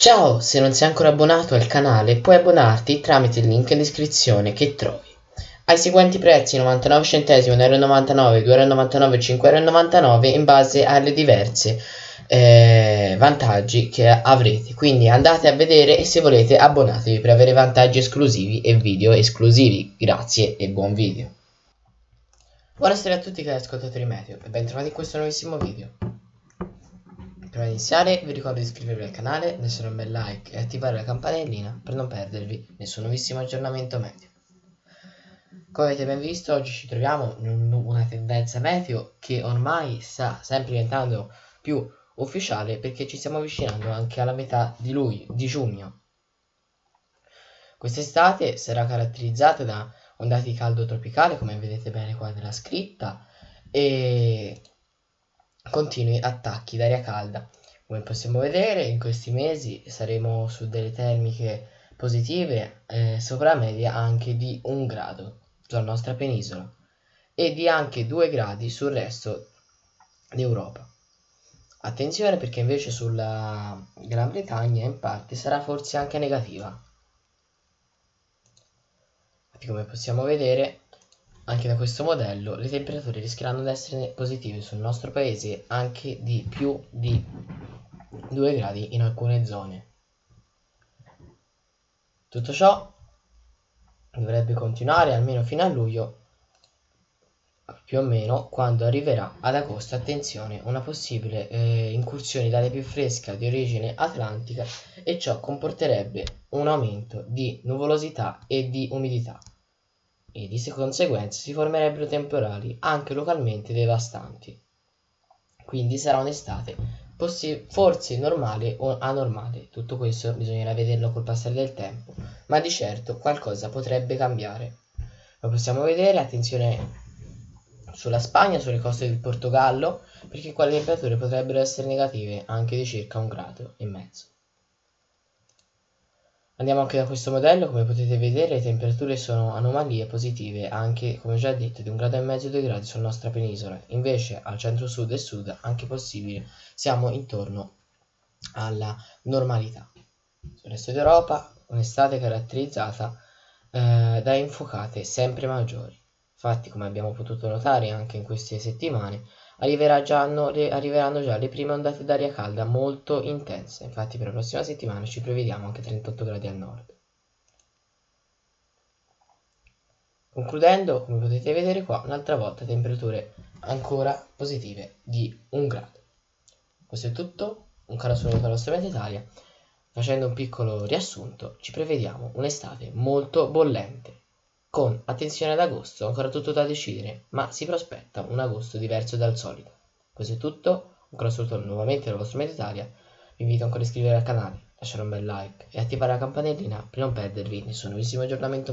Ciao, se non sei ancora abbonato al canale puoi abbonarti tramite il link in descrizione che trovi. Ai seguenti prezzi 99 centesimi, 1,99€, 2,99€, 5,99€ in base alle diverse eh, vantaggi che avrete. Quindi andate a vedere e se volete abbonatevi per avere vantaggi esclusivi e video esclusivi. Grazie e buon video. Buonasera a tutti cari ascoltatori meteo e bentrovati in questo nuovissimo video. Iniziare vi ricordo di iscrivervi al canale, lasciare un bel like e attivare la campanellina per non perdervi nessun nuovissimo aggiornamento meteo. Come avete ben visto oggi ci troviamo in una tendenza meteo che ormai sta sempre diventando più ufficiale perché ci stiamo avvicinando anche alla metà di, lui, di giugno. Quest'estate sarà caratterizzata da ondate di caldo tropicale come vedete bene qua nella scritta e continui attacchi d'aria calda. Come possiamo vedere in questi mesi saremo su delle termiche positive eh, sopra media anche di un grado sulla nostra penisola e di anche 2 gradi sul resto d'Europa. Attenzione perché invece sulla Gran Bretagna in parte sarà forse anche negativa. Come possiamo vedere anche da questo modello le temperature rischieranno di essere positive sul nostro paese anche di più di 2 gradi in alcune zone. Tutto ciò dovrebbe continuare almeno fino a luglio più o meno quando arriverà ad agosto attenzione una possibile eh, incursione d'aria più fresca di origine atlantica e ciò comporterebbe un aumento di nuvolosità e di umidità e di conseguenza si formerebbero temporali anche localmente devastanti. Quindi sarà un'estate forse normale o anormale, tutto questo bisognerà vederlo col passare del tempo, ma di certo qualcosa potrebbe cambiare. Lo possiamo vedere, attenzione sulla Spagna, sulle coste del Portogallo, perché qua le temperature potrebbero essere negative anche di circa un grado e mezzo. Andiamo anche da questo modello, come potete vedere le temperature sono anomalie positive anche, come già detto, di un grado e mezzo due gradi sulla nostra penisola. Invece al centro-sud e sud, anche possibile, siamo intorno alla normalità. Sul resto d'Europa, un'estate caratterizzata eh, da infuocate sempre maggiori. Infatti, come abbiamo potuto notare anche in queste settimane, già, arriveranno già le prime ondate d'aria calda molto intense, infatti per la prossima settimana ci prevediamo anche 38 gradi al nord. Concludendo, come potete vedere qua, un'altra volta temperature ancora positive di 1 grado. Questo è tutto, un caro saluto dalla nostra Meta Italia. Facendo un piccolo riassunto, ci prevediamo un'estate molto bollente, con attenzione ad agosto, ancora tutto da decidere, ma si prospetta un agosto diverso dal solito. Questo è tutto, ancora saluto nuovamente dal vostro Media Italia, vi invito ancora a iscrivervi al canale, lasciare un bel like e attivare la campanellina per non perdervi nessun nuovissimo aggiornamento